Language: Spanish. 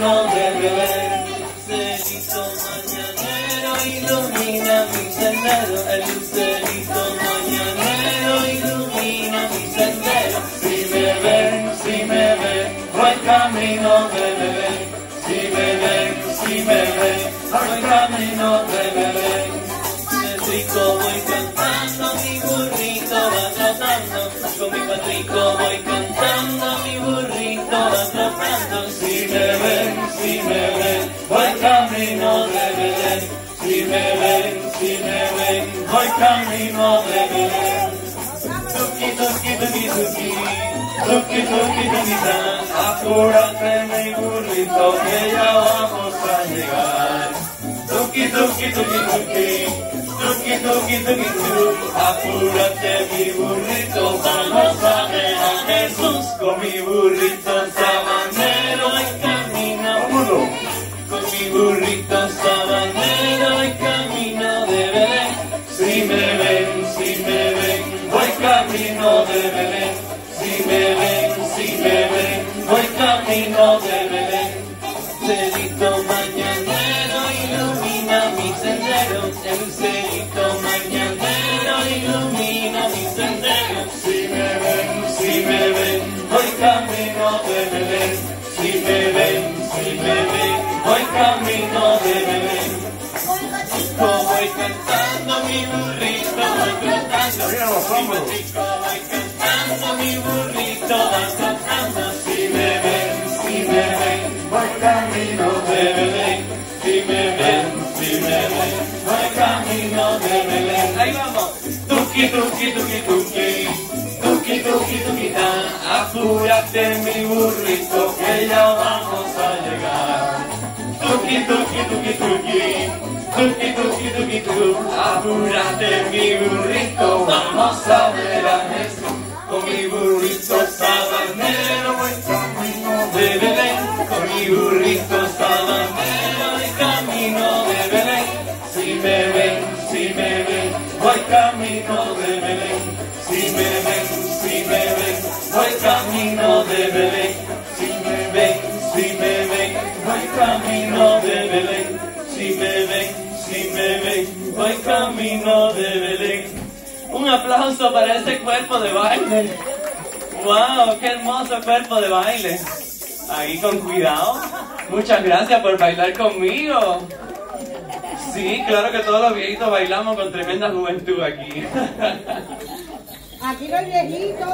No de beber, lucerito mañanero ilumina mi sendero, el lucerito mañanero ilumina mi sendero. Si me ven, si me ven, voy camino de beber. Si me ven, si me ven, voy camino de beber. Camino de Belén. Si me ven, si me ven, voy camino de Belén. Tuki, tuki, tuki, tuki, tuki, tuki, tuki, apúrate mi burrito que ya vamos a llegar. Tuki, tuki, tuki, tuki, tuki, tuki, tuki, tu. apúrate mi burrito, vamos a ver a Jesús con mi burrito mi burrito sabanero y camino de Belén. Si me ven, si me ven, voy camino de Belén. Si me ven, si me ven, voy camino de Belén. Cerito mañanero ilumina mi sendero. El cerito mañanero ilumina mi sendero. Si me ven, si me ven, voy camino de Belén. Si me ven, si me ven, voy camino de Belén. Voy cantando mi burrito, voy cantando. Hombros. burrito, voy cantando mi burrito, va cantando. Si me ven, si me ven, voy camino de Belén. Si me ven, si me ven, voy camino de Belén. Ahí vamos. Tuki, tuki, tuki, tuki. Tuki, tuki, tuki, ta. Apúrate mi burrito que ya vamos a llegar. Tuki, tuki, tuki, tuki. Tuki, tuki, tuki, tu. Apúrate mi burrito, vamos a ver a Jesús. Con mi burrito sabanero voy camino de Belén. Con mi burrito sabanero voy camino de Belén. Si me ven, si me ven, voy camino de Belén. Si me ven, voy camino de Belén. Un aplauso para ese cuerpo de baile. ¡Wow! ¡Qué hermoso cuerpo de baile! Ahí con cuidado. Muchas gracias por bailar conmigo. Sí, claro que todos los viejitos bailamos con tremenda juventud aquí. Aquí los viejitos.